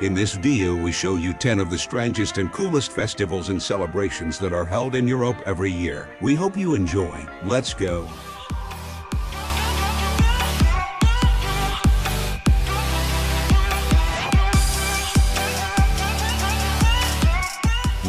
In this video we show you 10 of the strangest and coolest festivals and celebrations that are held in Europe every year. We hope you enjoy. Let's go.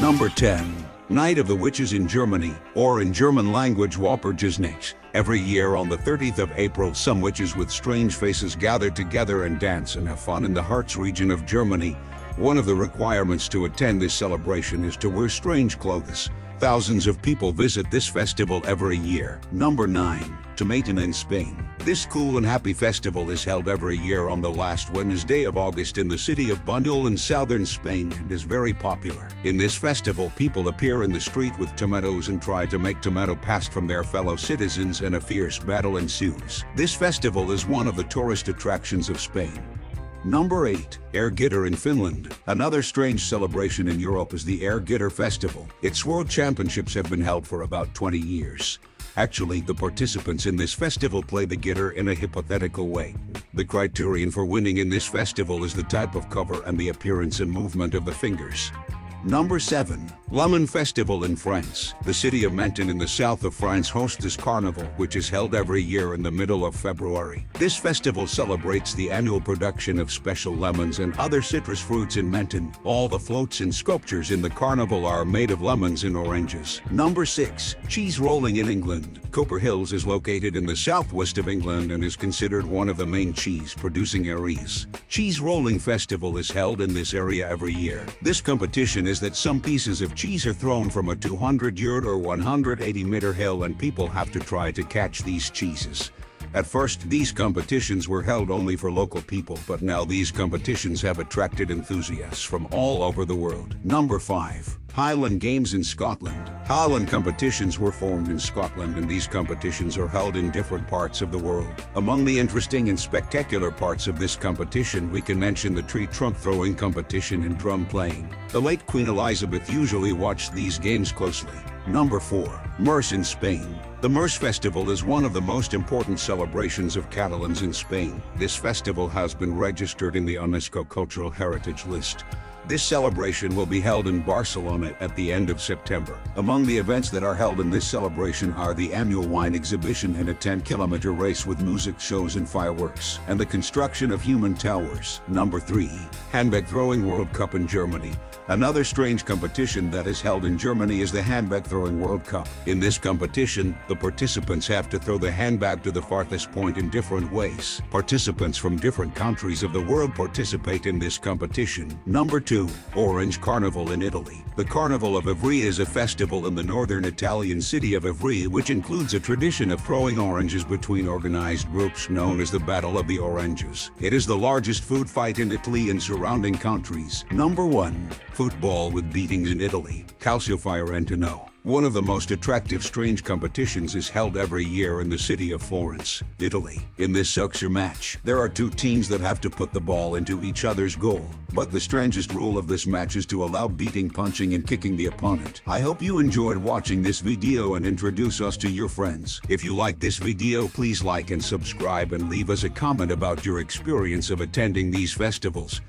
Number 10. Night of the Witches in Germany, or in German language Walpurgisnacht. Every year on the 30th of April some witches with strange faces gather together and dance and have fun in the Harz region of Germany. One of the requirements to attend this celebration is to wear strange clothes. Thousands of people visit this festival every year. Number 9. Tomatina in Spain. This cool and happy festival is held every year on the last Wednesday of August in the city of Buñol in southern Spain and is very popular. In this festival, people appear in the street with tomatoes and try to make tomato paste from their fellow citizens and a fierce battle ensues. This festival is one of the tourist attractions of Spain. Number 8. Air Guitar in Finland. Another strange celebration in Europe is the Air Guitar Festival. Its world championships have been held for about 20 years. Actually, the participants in this festival play the guitar in a hypothetical way. The criterion for winning in this festival is the type of cover and the appearance and movement of the fingers. Number 7. Lemon Festival in France. The city of Menton in the south of France hosts this carnival, which is held every year in the middle of February. This festival celebrates the annual production of special lemons and other citrus fruits in Menton. All the floats and sculptures in the carnival are made of lemons and oranges. Number 6. Cheese Rolling in England. Cooper's Hill is located in the southwest of England and is considered one of the main cheese-producing areas. Cheese Rolling Festival is held in this area every year. This competition is is that some pieces of cheese are thrown from a 200 yard or 180 meter hill and people have to try to catch these cheeses. At first, these competitions were held only for local people, but now these competitions have attracted enthusiasts from all over the world. Number 5. Highland Games in Scotland. Highland competitions were formed in Scotland and these competitions are held in different parts of the world. Among the interesting and spectacular parts of this competition we can mention the tree trunk throwing competition and drum playing. The late Queen Elizabeth usually watched these games closely. Number 4. Merce in Spain. The Merce Festival is one of the most important celebrations of Catalans in Spain. This festival has been registered in the UNESCO Cultural Heritage List. This celebration will be held in Barcelona at the end of September. Among the events that are held in this celebration are the annual wine exhibition and a 10-kilometer race with music shows and fireworks, and the construction of human towers. Number 3. Handbag Throwing World Cup in Germany. Another strange competition that is held in Germany is the Handbag Throwing World Cup. In this competition, the participants have to throw the handbag to the farthest point in different ways. Participants from different countries of the world participate in this competition. Number 2. Orange Carnival in Italy. The Carnival of Ivrea is a festival in the northern Italian city of Ivrea which includes a tradition of throwing oranges between organized groups known as the Battle of the Oranges. It is the largest food fight in Italy and surrounding countries. Number 1 football with beatings in Italy, Calcio Fiorentina. One of the most attractive strange competitions is held every year in the city of Florence, Italy. In this suction match, there are two teams that have to put the ball into each other's goal. But the strangest rule of this match is to allow beating, punching, and kicking the opponent. I hope you enjoyed watching this video and introduce us to your friends. If you like this video, please like and subscribe and leave us a comment about your experience of attending these festivals.